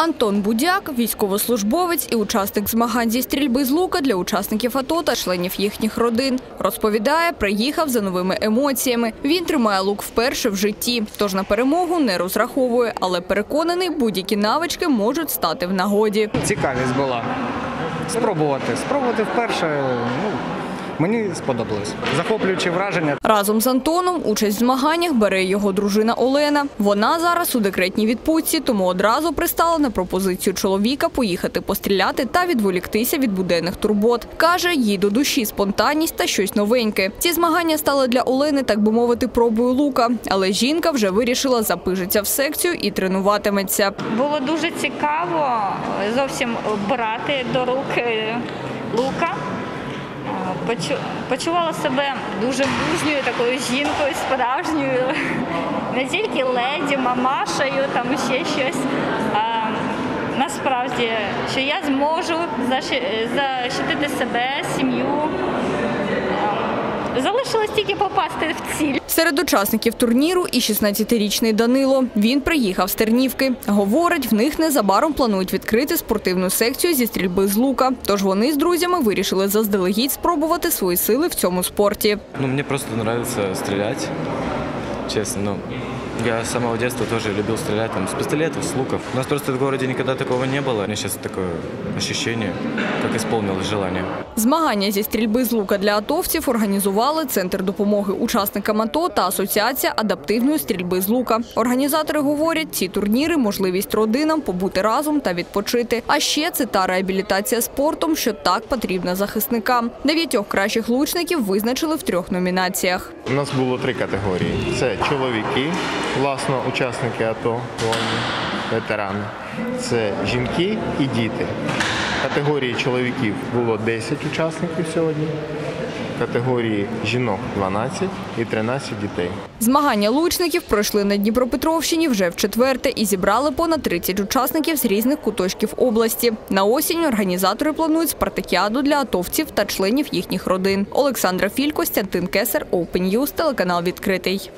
Антон Будяк, військовослужбовець і учасник змагань зі стрільби з лука для учасників АТО та членів їхніх родин. Розповідає, приїхав за новими емоціями. Він тримає лук вперше в житті, тож на перемогу не розраховує, але переконаний, будь-які навички можуть стати в нагоді. Цікавість була. Спробувати. Спробувати вперше. Ну, мені сподобалось. Захоплюючі враження. Разом з Антоном участь в змаганнях бере його дружина Олена. Вона зараз у декретній відпустці, тому одразу пристала на пропозицію чоловіка поїхати постріляти та відволіктися від буденних турбот. Каже, їй до душі спонтанність та щось новеньке. Ці змагання стали для Олени, так би мовити, пробою лука. Але жінка вже вирішила запижиться в секцію і тренуватиметься. Було дуже цікаво зовсім брати до рук е, лука. Почу- Почувала себе дуже мужньою такою жінкою, справжньою, не тільки леді, мамашею, там ще щось. А насправді, що я зможу защи- защитити себе, сім'ю. Залишилось тільки попасти в ціль. Серед учасників турніру і 16-річний Данило. Він приїхав з Тернівки. Говорить, в них незабаром планують відкрити спортивну секцію зі стрільби з лука. Тож вони з друзями вирішили заздалегідь спробувати свої сили в цьому спорті. Ну, Мені просто подобається стріляти, чесно. Ну, я с самого детства тоже любил стрелять там, с пистолетов, с луков. У нас просто в городе никогда такого не было. У меня сейчас такое ощущение, как исполнилось желание. Змагання зі стрільби з лука для атовців організували Центр допомоги учасникам АТО та Асоціація адаптивної стрільби з лука. Організатори говорять, ці турніри – можливість родинам побути разом та відпочити. А ще це та реабілітація спортом, що так потрібна захисникам. Дев'ятьох кращих лучників визначили в трьох номінаціях. У нас було три категорії: це чоловіки, власно, учасники АТО, воїни, ветерани. Це жінки і діти. Категорії чоловіків було 10 учасників сьогодні. Категорії жінок 12 і 13 дітей. Змагання лучників пройшли на Дніпропетровщині вже в четверте і зібрали понад 30 учасників з різних куточків області. На осінь організатори планують спартакіаду для атовців та членів їхніх родин. Олександра Філь, Костянтин Кесар, Open News, телеканал відкритий.